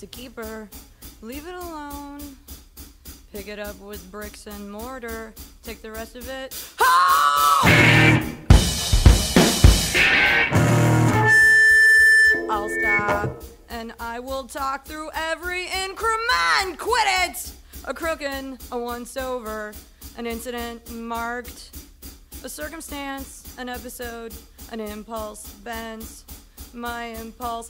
it's a keeper. Leave it alone. Pick it up with bricks and mortar. Take the rest of it. I'll stop and I will talk through every increment. Quit it! A crookin', a once over, an incident marked, a circumstance, an episode, an impulse bent, my impulse.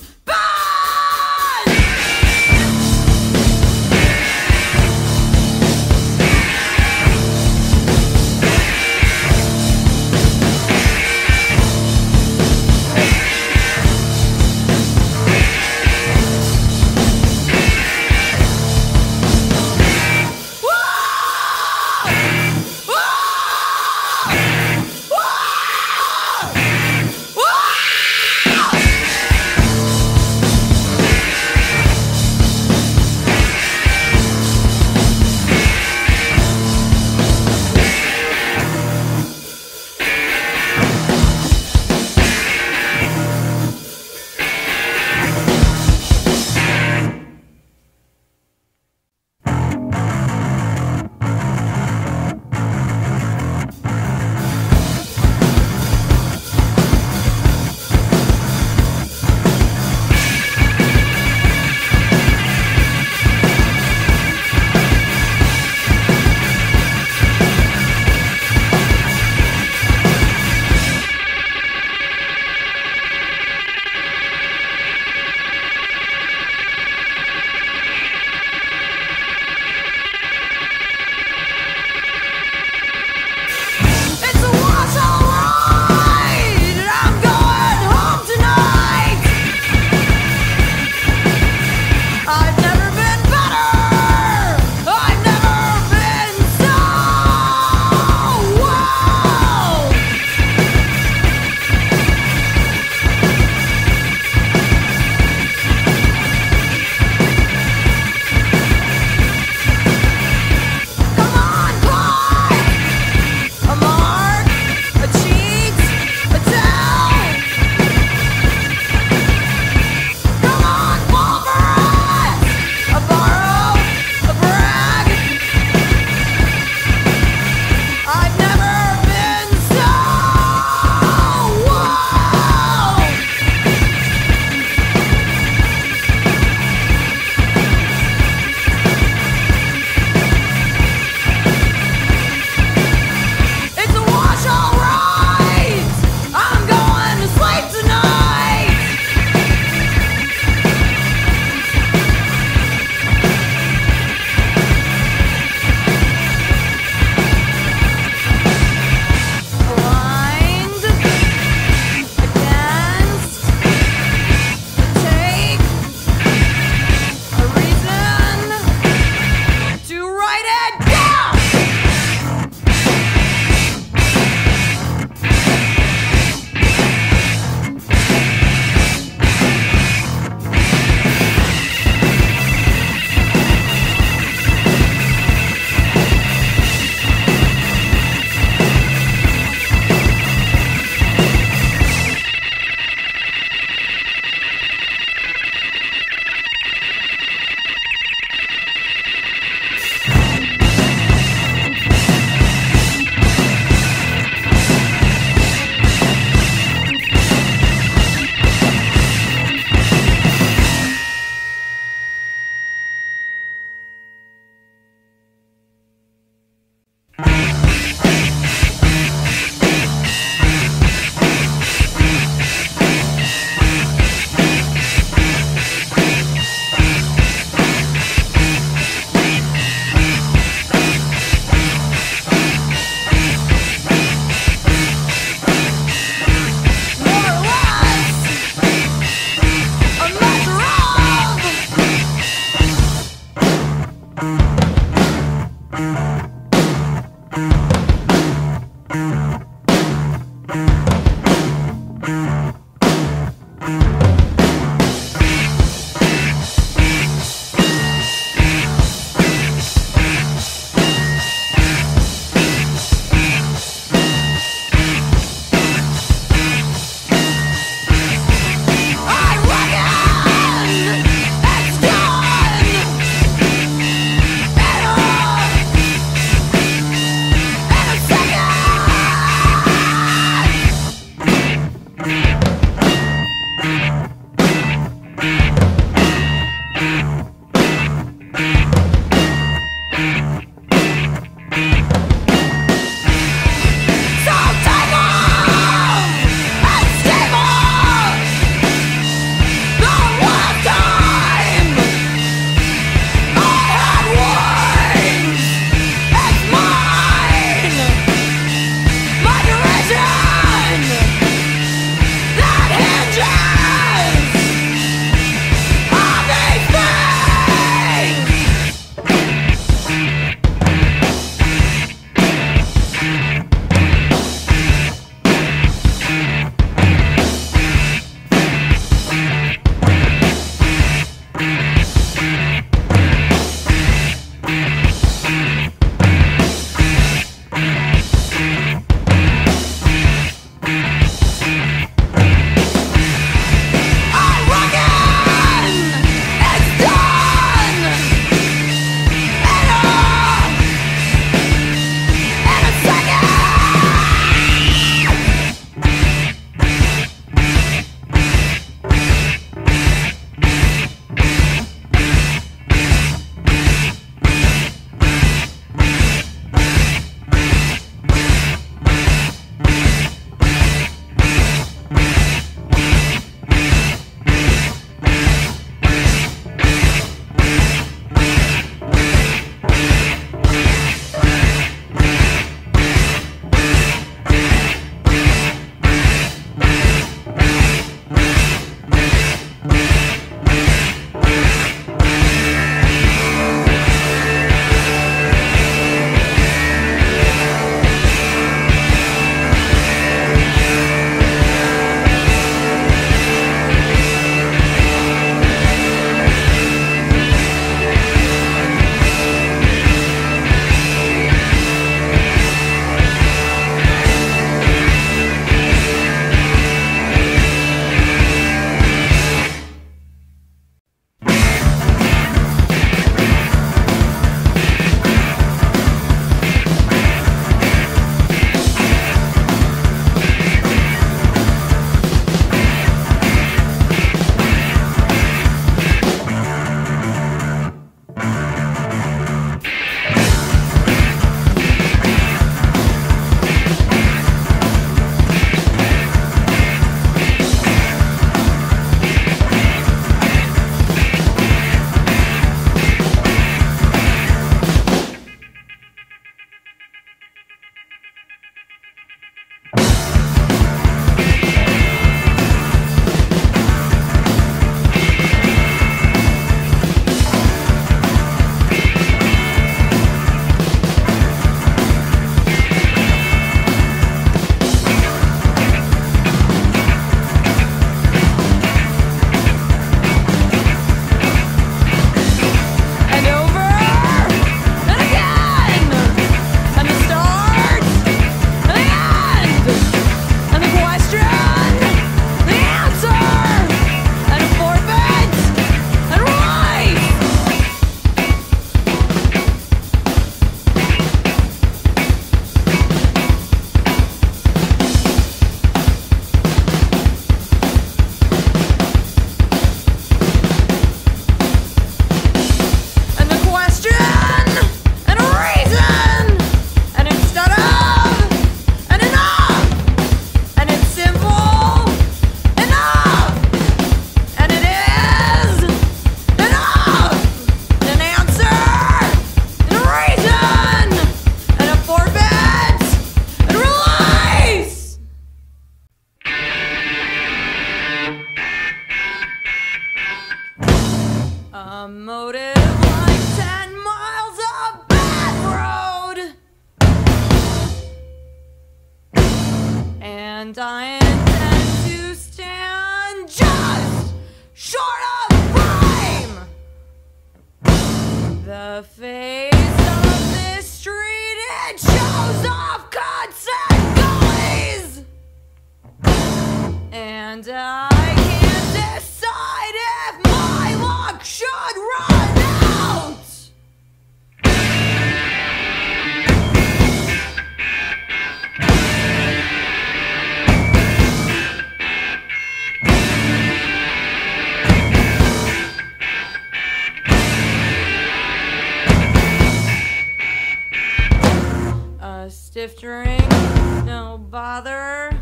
Stiftering, no bother.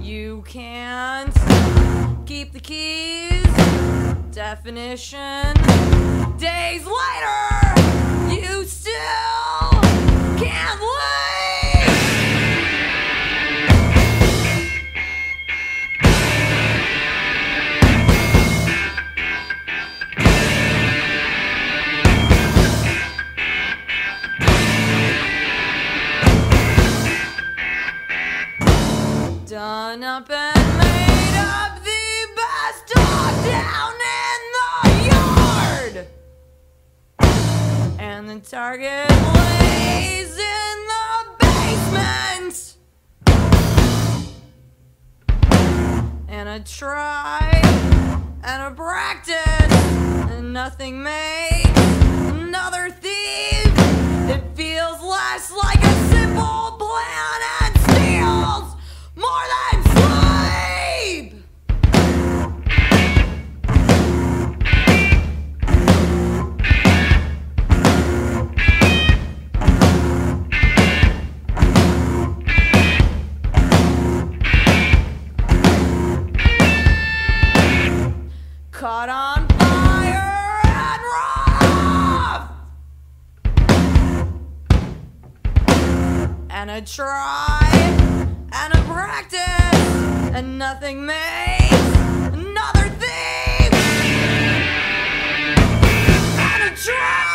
You can't keep the keys. Definition. Days later! target lays in the basement. And I try and I practice and nothing makes. a try. And a practice, and nothing makes another thing. And a try.